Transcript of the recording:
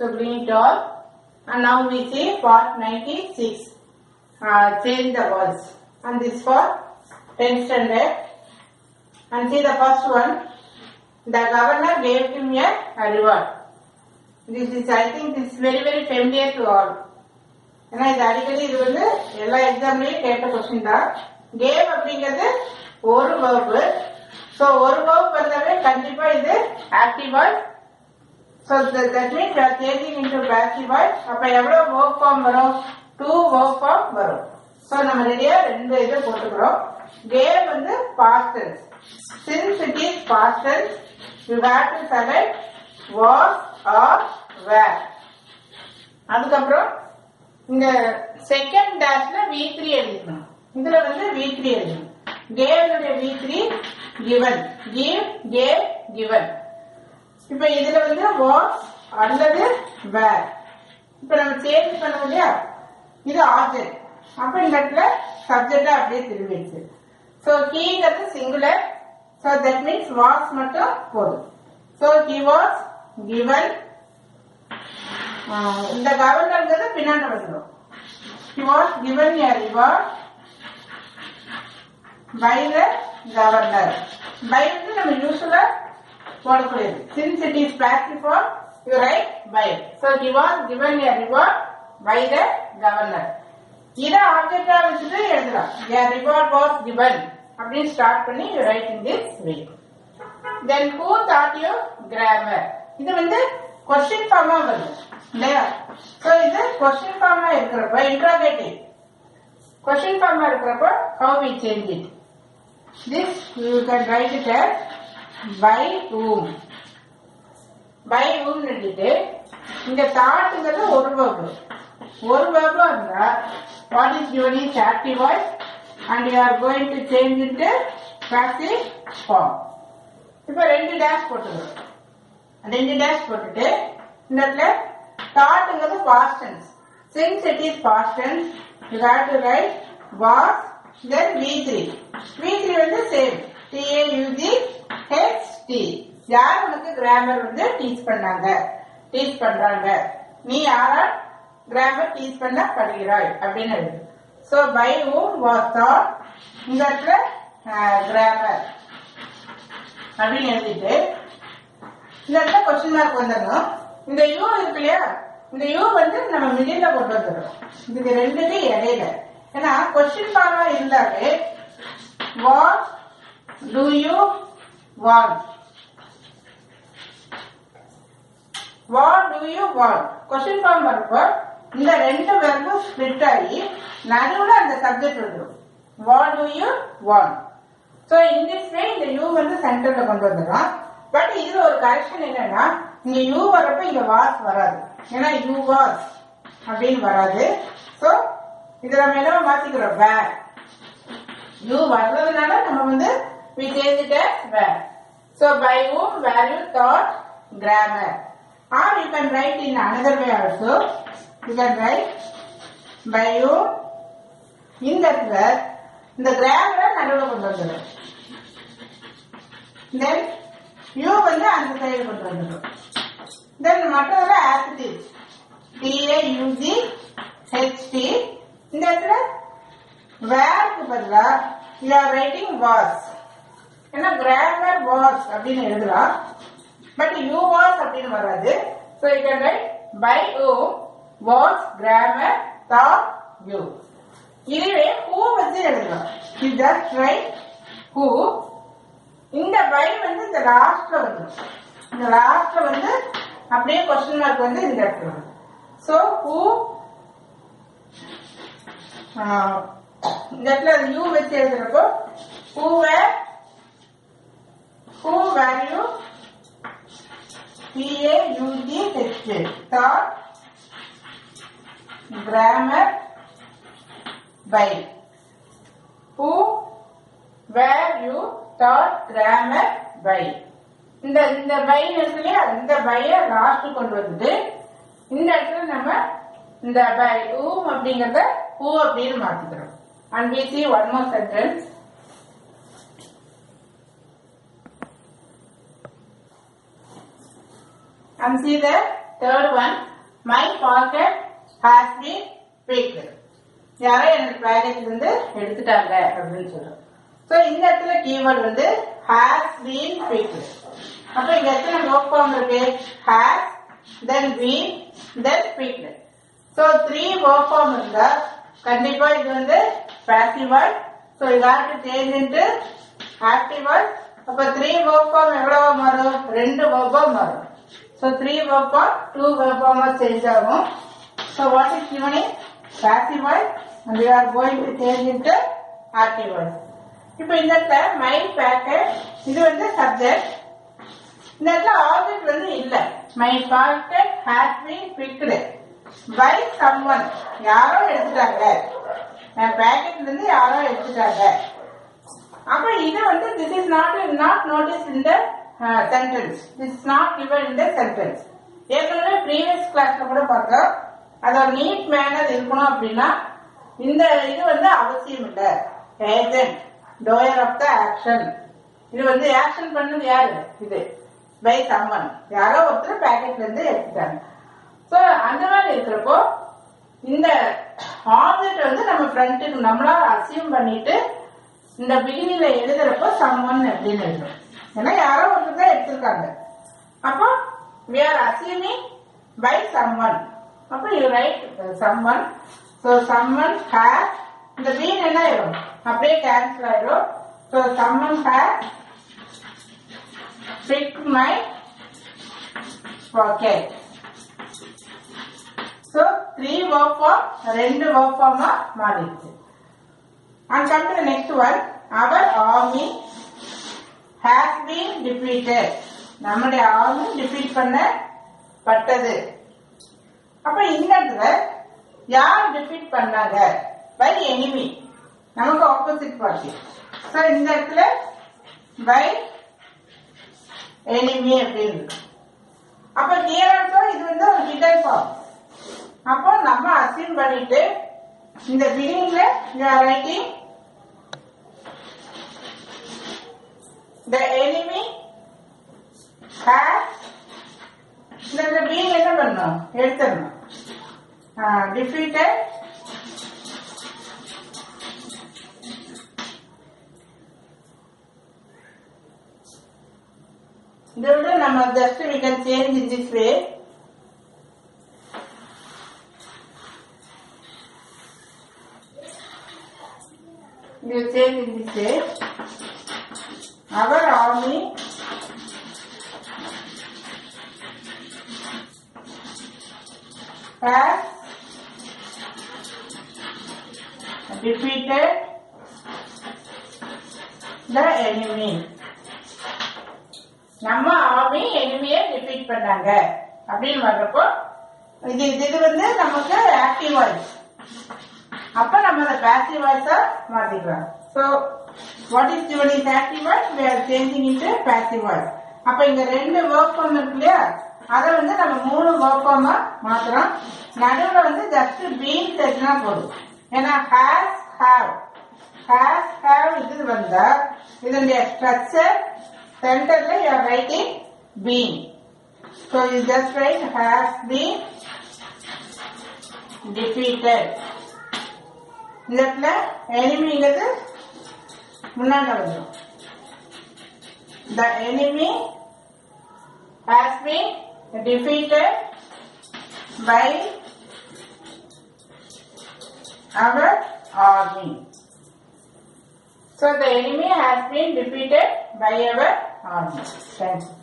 So green top. And now we see part 96. Uh, change the words. And this for 10th standard. And see the first one. The governor gave him a, reward. This is, I think, this is very, very familiar to all. ஏன்னா இது அடிக்கடி இது வந்து எல்லா எக்ஸாம்லயும் கேட்ட question தான் game அப்படிங்கிறது ஒரு வகுப்பு ஸோ ஒரு வேர்ப் வந்தாவே கண்டிப்பா இது active voice so that mean you are changing into passive voice அப்ப எவ்வளவு வேர்ப் ஃபார்ம் வரும்? டூ வேர்ப் ஃபார்ம் வரும். ஸோ நம்ம ரெடியா ரெண்டு இதை போட்டுக்கிறோம். கேம் வந்து past tense since it is past tense you have to select was or were அதுக்கப்புறம் இந்த செகண்ட் டேஷ்ல வி த்ரீ எழுதிக்கணும். இதுல வந்து வி த்ரீ எழுதணும். கேவனுடைய V three given give gave given இப்ப இதுல வந்து வாஸ் அல்லது வேர். இப்ப நம்ம சேஞ்ச் பண்ண இல்லையா? இது ஆப்ஜெக்ட் அப்ப இந்த இடத்துல சப்ஜெக்டா அப்படியே திரும்பிடுச்சு so கீங்கிறது singular so that means was மட்டும் போதும். சோ ஹி வாஸ் கிவன் இந்த கவர்னர்ங்கிறது பின்னாடி வந்துடும் he was given a reward by the governor by வந்து நம்ம யூஸ்வலா போடக்கூடியது since it is practiced for you write by so he was given a reward by the governor இத ஆப்ஜெக்டா வச்சுட்டு எழுதலாம் a ரிவார்ட் was given அப்படின்னு ஸ்டார்ட் பண்ணி you write in this way then who thought you grammar இது வந்து question ஃபார்மா வருது இல்லையா சோ இது கொஸ்டின் ஃபார்மா இருக்கிறப்ப இன்ட்ராகேட்டிவ் கொஸ்டின் ஃபார்மா இருக்கிறப்ப how we change it this you can write it by whom by whom எடுத்துட்டு இந்த தாட்டுங்கிறது ஒரு வேர்பு ஒரு வேர்பா இருந்தா what is your is active voice and you are going to change into passive form இப்போ ரெண்டு டேஷ் போட்டுக்கிறோம் ரெண்டு டேஷ் போட்டுட்டு இந்த இடத்துல தாட்டுங்கிறது past tense tense since it is past tense you have to write was then v3 v3 வந்து same t a u g h யார் உனக்கு கிராமர் வந்து டீச் பண்ணாங்க? டீச் பண்றாங்க. நீ யாரா கிராமர் டீச் பண்ண படுகிறாய் அப்படின்னு எழுது. So by whom was taught இந்த இடத்துல கிராமர் அப்படின்னு எழுதிட்டு இந்த இடத்துல கொஸ்டின் மார்க் வந்துடணும். இந்த யூ இருக்கு இல்லையா? இந்த யூ வந்து நம்ம மிடில கொண்டு வந்துடும் இதுக்கு ரெண்டுக்கு இடையில. ஏன்னா கொஸ்டின் ஃபார்மா இருந்தாலே what do you want what do you want question form வரப்போ இந்த ரெண்டு வெர்பும் ஸ்பிளிட் ஆகி நடுவில் அந்த சப்ஜெக்ட் வந்துடும் what do you want so in this way இந்த யூ வந்து சென்டர்ல கொண்டு வந்துடும் பட் இதுல ஒரு கரெக்ஷன் என்னன்னா இங்க யூ வரப்ப இங்க வாஸ் வராது. ஏன்னா யூ வாஸ் அப்படின்னு வராது. ஸோ இதை நம்ம என்ன மாத்திக்கிறோம்? வேர் யூ வர்றதுனால நம்ம வந்து we change it as where so by whom where you thought grammar or you can write in another way also you can write by whom in இந்த இடத்துல இந்த கிராமரை நடுவில் கொண்டு வந்துடும் தென் யூ வந்து அந்த சைடு கொண்டு வந்துடும் then மற்றதுல assertive T A U G H T இந்த இடத்துல வேர்க்கு பதிலா யூ ஆர் ரைட்டிங் வாஸ் ஏன்னா கிராமர் வாஸ் அப்படின்னு எழுதலாம் பட் யூ வாஸ் அப்படின்னு வராது. So you can write by oh was grammar taught you இதுவே ஹூ வச்சு எழுதலாம் யூ ஜஸ்ட் ரைட் ஹூ இந்த பை வந்து இந்த லாஸ்ட்ல வந்துடும் இந்த லாஸ்ட்ல வந்து அப்படியே கொஸ்டின் மார்க் வந்து இந்த இடத்துல வரும் ஸோ ஹூ இந்த இடத்துல யூ வச்சு எழுதுறப்போ who were who value B A U G H taught grammar by who were you taught grammar by இந்த இந்த பை இருக்கு அந்த இந்த பைய லாஸ்ட் கொண்டு வந்துட்டு இந்த இடத்துல நம்ம இந்த பை ஊம் அப்படிங்கறத ஹூ அப்படின்னு மாத்திக்கிறோம். And we see one more sentence And see the third one. My pocket has been picked. யாரோ என்னோட பேக்கேஜ் வந்து எடுத்துட்டாங்க அப்படின்னு சொல்றோம் ஸோ இந்த இடத்துல கீவேர்டு வந்து ஹேஸ் பீன் பிக்டு அப்போ இந்த இடத்துல ஒர்க் ஃபார்ம் இருக்கு has then been then picked so three work form இருந்தா கண்டிப்பா இது வந்து பேசிவ் வேர்ட் ஸோ இதாக்கு சேஞ்ச் இன்ட்டு ஆக்டிவ் வேர்ட் அப்போ த்ரீ ஒர்க் ஃபார்ம் எவ்வளவா மாறும் ரெண்டு ஒர்க் மாறும் so three verb form two verb form ah change ஆகும். So what is given is passive word and we are going to change into active word. இப்போ இந்த இடத்துல my packet இது வந்து சப்ஜெக்ட் இந்த இடத்துல ஆப்ஜெக்ட் வந்து இல்லை. Mind pocket has been picked by someone யாரோ எடுத்துட்டாங்க. என் பேக்கெட்ல இருந்து யாரோ எடுத்துட்டாங்க. அப்ப இது வந்து this is not not notice in the sentence it's is not given in the sentence ஏற்கனவே ப்ரீவியஸ் கிளாஸ்ல கூட பார்த்தோம். அதோட நீட் மேனர் இருக்கணும் அப்படின்னா இந்த இது வந்து அவசியம் இல்லை. Agent doer of the action இது வந்து ஆக்ஷன் பண்ணது யாரு? இது. பை சம்மன் யாரோ ஒருத்தர் பேக்கெட்ல இருந்து எடுத்துட்டாங்க. ஸோ அந்த மாதிரி இருக்கிறப்போ இந்த ஆப்ஜெக்ட் வந்து நம்ம ஃப்ரண்ட்டுக்கு நம்மளா அசியூம் பண்ணிட்டு இந்த பிகினிங்ல எழுதுறப்போ சம்மன் அப்படின்னு எழுதுறோம். ஏன்னா யாரோ ஒருத்தர் தான் எடுத்திருக்காங்க அப்போ we are assuming by someone அப்போ you write someone so someone here இந்த மீன் என்ன ஆயிரும் அப்படியே கேன்சல் ஆயிரும் so someone here pick my pocket so three verb form ரெண்டு வேர்க் ஃபார்மா மாறிடுச்சு and come to next one our army has been defeated நம்முடைய ஆளும் டிஃபீட் பண்ணப்பட்டது. அப்ப இந்த இடத்துல யார் டிஃபீட் பண்ணாங்க? பை எனிமி நமக்கு ஆப்போசிட் பார்ட்டி சோ இந்த இடத்துல பை எனிமி அப்படின்னு அப்ப நியர் இது வந்து ஒரு ஹிடன் ஃபார்ம் அப்போ நம்ம அசீம் பண்ணிட்டு இந்த பிகினிங்ல you are writing the enemy has இந்த பீங் என்ன பண்ணும் எடுத்துடணும் டிஃபீட்டட் இதை விட நம்ம just we can change in this way we will change in this way our army has defeated the enemy. நம்ம ஆர்மி எனிமியை டிஃபீட் பண்ணாங்க. அப்படின்னு வர்றப்போ இது இது இது வந்து நமக்கு ஆக்டிவ் வாய்ஸ் அப்ப நம்ம அதை பேசிவ் வாய்ஸா மாத்திக்கலாம். So what is during active word we are changing into passive word அப்ப இங்க ரெண்டு வேர்க் ஃபார்ம் இருக்கு இல்லையா அதை வந்து நம்ம மூணு வேர்க் ஃபார்மா மாத்துறோம் நடுவுல வந்து ஜஸ்ட் பீன் தெரிஞ்சுனா போதும் ஏன்னா ஹேஸ் ஹேவ் ஹேஸ் ஹேவ் இது வந்தா இதனுடைய ஸ்ட்ரக்சர் சென்டர்ல you are writing been so you just write has been defeated இந்த எனிமிங்கிறது முன்னாடி வந்துடும் the enemy has been defeated by our army. So the enemy has been defeated by our army. Thank you.